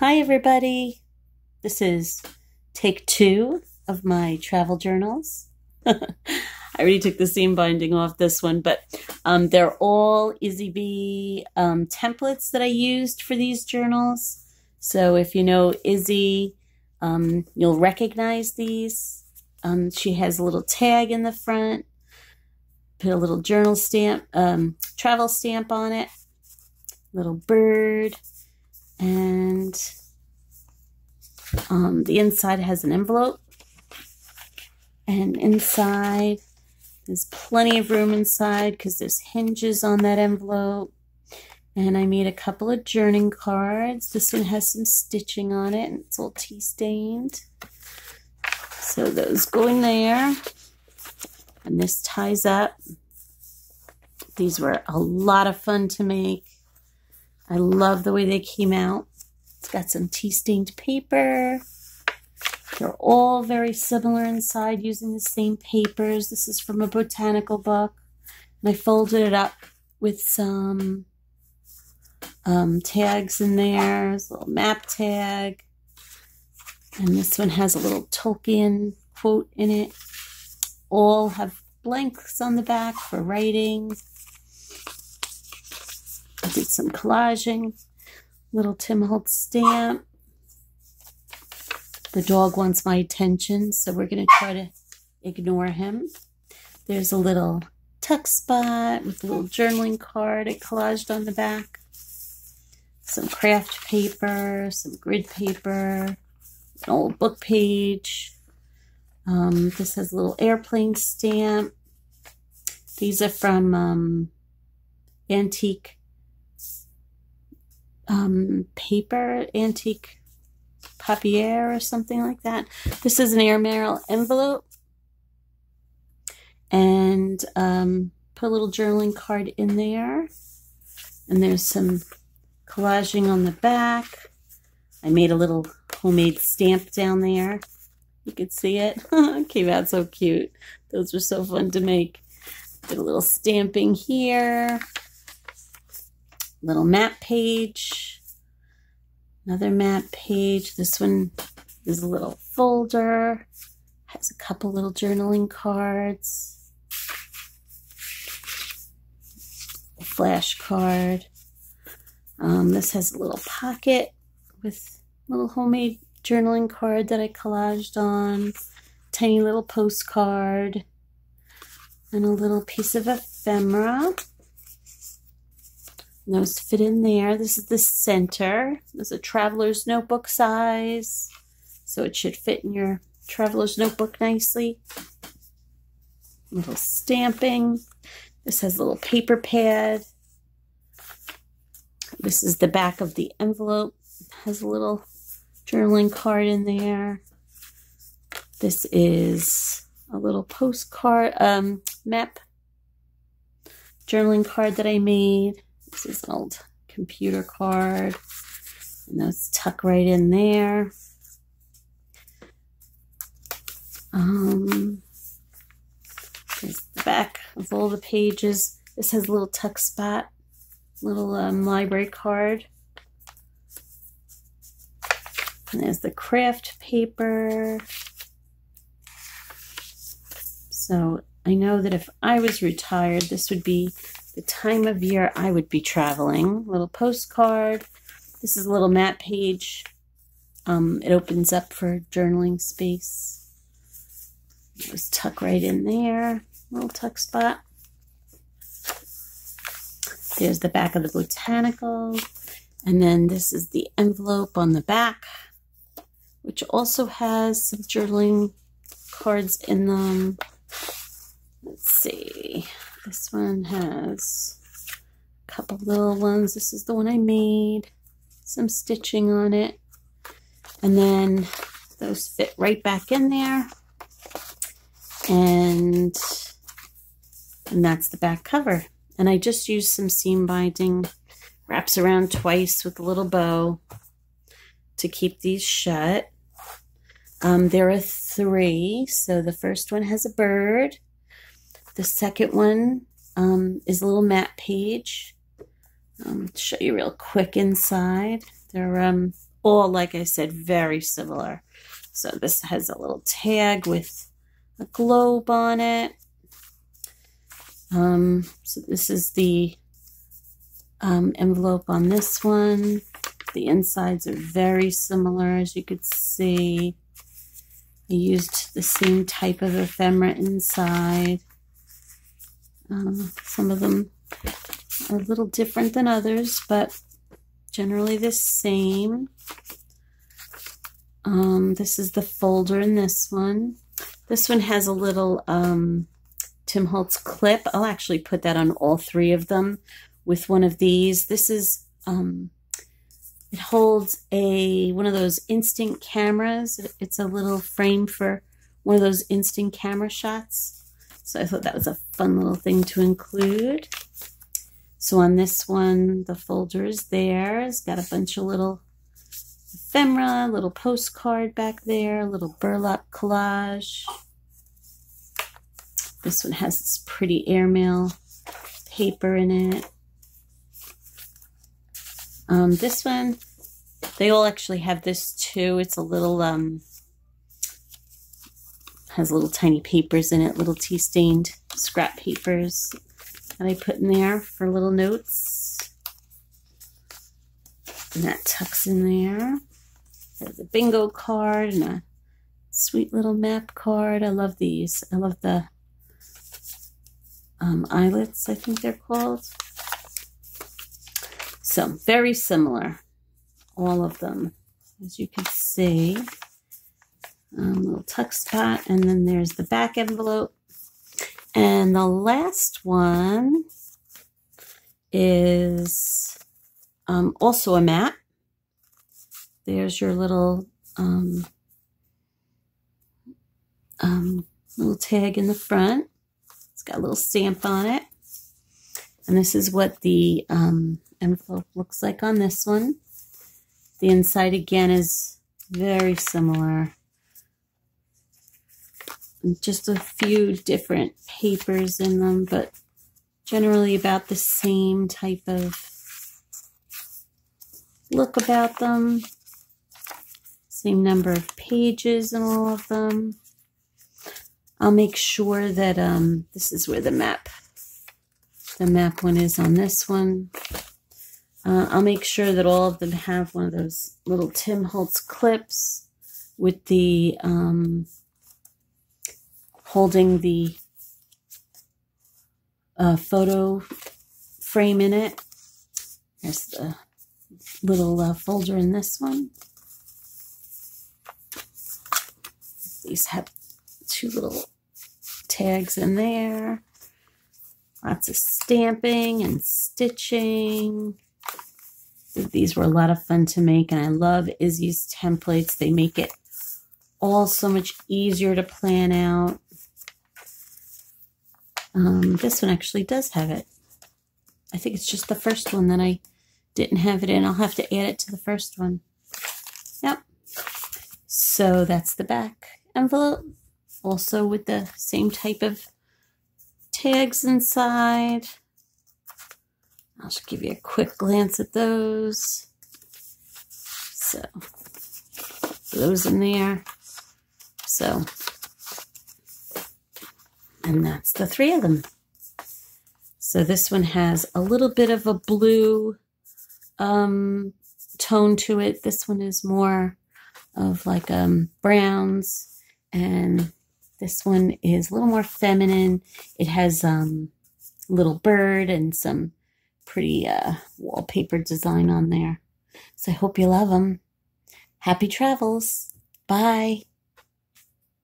Hi, everybody. This is take two of my travel journals. I already took the seam binding off this one, but um, they're all Izzy um, templates that I used for these journals. So if you know Izzy, um, you'll recognize these. Um, she has a little tag in the front, put a little journal stamp, um, travel stamp on it, little bird, and um, the inside has an envelope. And inside, there's plenty of room inside because there's hinges on that envelope. And I made a couple of journaling cards. This one has some stitching on it and it's all tea stained. So those go in there. And this ties up. These were a lot of fun to make. I love the way they came out. It's got some tea stained paper. They're all very similar inside using the same papers. This is from a botanical book. And I folded it up with some um, tags in there. There's a little map tag. And this one has a little Tolkien quote in it. All have blanks on the back for writing. I did some collaging. Little Tim Holtz stamp. The dog wants my attention, so we're going to try to ignore him. There's a little tuck spot with a little journaling card I collaged on the back. Some craft paper, some grid paper, an old book page. Um, this has a little airplane stamp. These are from um, Antique um, paper, antique papier or something like that. This is an airmail envelope. And um, put a little journaling card in there. And there's some collaging on the back. I made a little homemade stamp down there. You could see it. came out so cute. Those were so fun to make. Did a little stamping here little map page. Another map page. This one is a little folder. Has a couple little journaling cards. A flashcard. Um, this has a little pocket with little homemade journaling card that I collaged on. Tiny little postcard. And a little piece of ephemera. Those fit in there. This is the center. This is a traveler's notebook size. So it should fit in your traveler's notebook nicely. Little stamping. This has a little paper pad. This is the back of the envelope. Has a little journaling card in there. This is a little postcard, um, map journaling card that I made. This is an old computer card. And those tuck right in there. Um, there's the back of all the pages. This has a little tuck spot, little um, library card. And there's the craft paper. So I know that if I was retired, this would be the time of year I would be traveling. Little postcard. This is a little map page. Um, it opens up for journaling space. Just tuck right in there. Little tuck spot. There's the back of the botanical. And then this is the envelope on the back, which also has some journaling cards in them. Let's see. This one has a couple little ones. This is the one I made. Some stitching on it. And then those fit right back in there. And, and that's the back cover. And I just used some seam binding. Wraps around twice with a little bow to keep these shut. Um, there are three. So the first one has a bird. The second one um, is a little matte page. Um, show you real quick inside. They're um, all, like I said, very similar. So this has a little tag with a globe on it. Um, so this is the um, envelope on this one. The insides are very similar, as you could see. I used the same type of ephemera inside. Um, some of them are a little different than others, but generally the same. Um, this is the folder in this one. This one has a little um, Tim Holtz clip. I'll actually put that on all three of them with one of these. This is, um, it holds a, one of those instant cameras. It's a little frame for one of those instant camera shots. So I thought that was a fun little thing to include. So on this one, the folder is there. It's got a bunch of little ephemera, little postcard back there, little burlap collage. This one has this pretty airmail paper in it. Um, this one, they all actually have this too. It's a little, um, has little tiny papers in it, little tea stained scrap papers that I put in there for little notes. And that tucks in there. There's a bingo card and a sweet little map card. I love these. I love the um, eyelets, I think they're called. So very similar, all of them, as you can see. Um, little tuck spot, and then there's the back envelope. And the last one is um, also a mat. There's your little um, um, little tag in the front. It's got a little stamp on it. And this is what the um, envelope looks like on this one. The inside again is very similar just a few different papers in them, but generally about the same type of look about them. Same number of pages in all of them. I'll make sure that um, this is where the map, the map one is on this one. Uh, I'll make sure that all of them have one of those little Tim Holtz clips with the um, holding the uh, photo frame in it. There's the little uh, folder in this one. These have two little tags in there. Lots of stamping and stitching. These were a lot of fun to make, and I love Izzy's templates. They make it all so much easier to plan out. Um, this one actually does have it. I think it's just the first one that I didn't have it in. I'll have to add it to the first one. Yep. So that's the back envelope. Also with the same type of tags inside. I'll just give you a quick glance at those. So, those in there. So, and that's the three of them. So this one has a little bit of a blue um, tone to it. This one is more of like um, browns. And this one is a little more feminine. It has um, little bird and some pretty uh, wallpaper design on there. So I hope you love them. Happy travels. Bye.